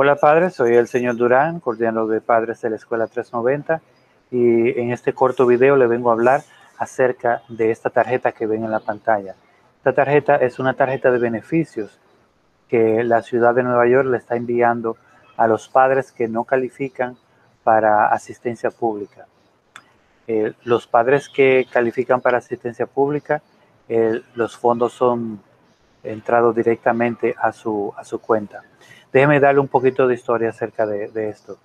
Hola padres, soy el señor Durán, coordinador de padres de la Escuela 390 y en este corto video le vengo a hablar acerca de esta tarjeta que ven en la pantalla. Esta tarjeta es una tarjeta de beneficios que la ciudad de Nueva York le está enviando a los padres que no califican para asistencia pública. Eh, los padres que califican para asistencia pública, eh, los fondos son entrados directamente a su, a su cuenta. Déjeme darle un poquito de historia acerca de, esto.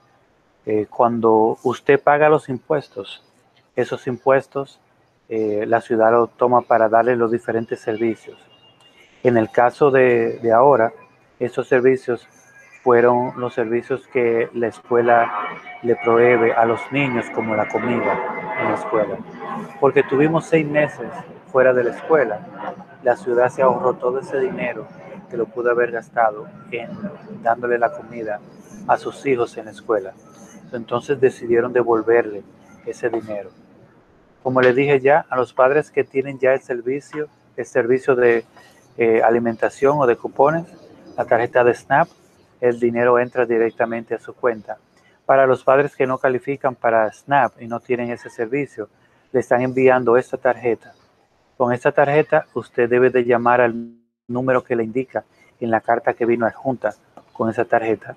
Eh, cuando usted paga los impuestos, esos impuestos la ciudad lo toma para darle los diferentes servicios. En el caso de, de ahora, esos servicios fueron los servicios que la escuela le provee a los niños, como la comida en la escuela. Porque tuvimos seis meses fuera de la escuela, la ciudad se ahorró todo ese dinero que lo pudo haber gastado en dándole la comida a sus hijos en la escuela. Entonces decidieron devolverle ese dinero. Como le dije ya, a los padres que tienen ya el servicio, el servicio de eh, alimentación o de cupones, la tarjeta de SNAP, el dinero entra directamente a su cuenta. Para los padres que no califican para SNAP y no tienen ese servicio, le están enviando esta tarjeta. Con esta tarjeta usted debe de llamar al número que le indica en la carta que vino adjunta con esa tarjeta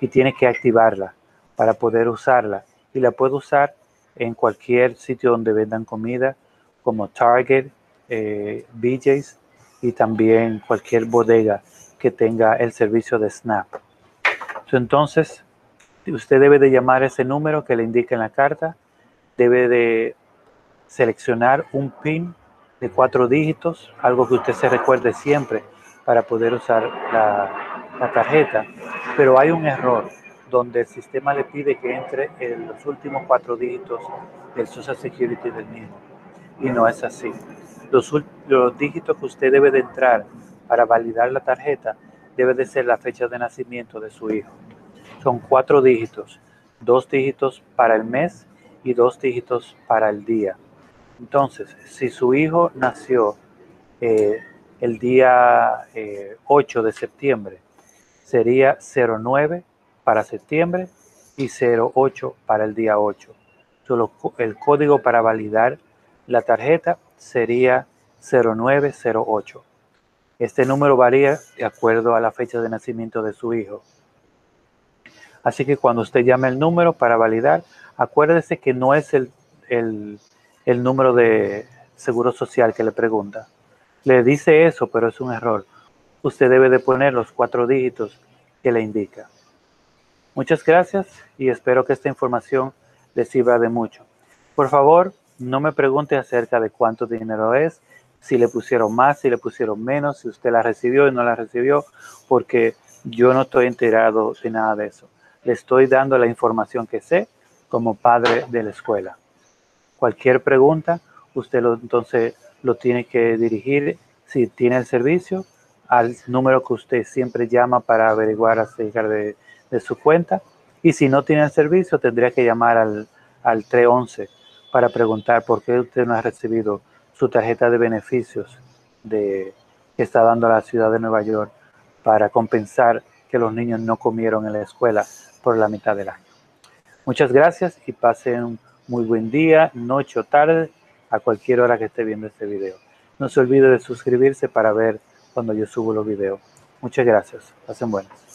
y tiene que activarla para poder usarla y la puede usar en cualquier sitio donde vendan comida como Target, eh, BJ's y también cualquier bodega que tenga el servicio de Snap. Entonces, usted debe de llamar ese número que le indica en la carta, debe de seleccionar un PIN de cuatro dígitos, algo que usted se recuerde siempre para poder usar la, tarjeta. Pero hay un error donde el sistema le pide que entre en los últimos cuatro dígitos del Social Security del mismo. Y no es así. Los, los dígitos que usted debe de entrar para validar la tarjeta debe de ser la fecha de nacimiento de su hijo. Son cuatro dígitos, dos dígitos para el mes y dos dígitos para el día. Entonces, si su hijo nació eh, el día 8 eh, de septiembre, sería 09 para septiembre y 08 para el día 8. Solo el código para validar la tarjeta sería 0908. Este número varía de acuerdo a la fecha de nacimiento de su hijo. Así que cuando usted llame el número para validar, acuérdese que no es el, el, número de seguro social que le pregunta. Le dice eso, pero es un error. Usted debe de poner los cuatro dígitos que le indica. Muchas gracias y espero que esta información le sirva de mucho. Por favor, no me pregunte acerca de cuánto dinero es, si le pusieron más, si le pusieron menos, si usted la recibió y no la recibió, porque yo no estoy enterado de nada de eso. Le estoy dando la información que sé como padre de la escuela. Cualquier pregunta, usted lo, entonces lo tiene que dirigir, si tiene el servicio, al número que usted siempre llama para averiguar acerca de, de su cuenta. Y si no tiene el servicio, tendría que llamar al, al 311 para preguntar por qué usted no ha recibido su tarjeta de beneficios de, que está dando la ciudad de Nueva York para compensar que los niños no comieron en la escuela por la mitad del año. Muchas gracias y pasen muy buen día, noche o tarde, a cualquier hora que esté viendo este video. No se olvide de suscribirse para ver cuando yo subo los videos. Muchas gracias. Pasen buenas.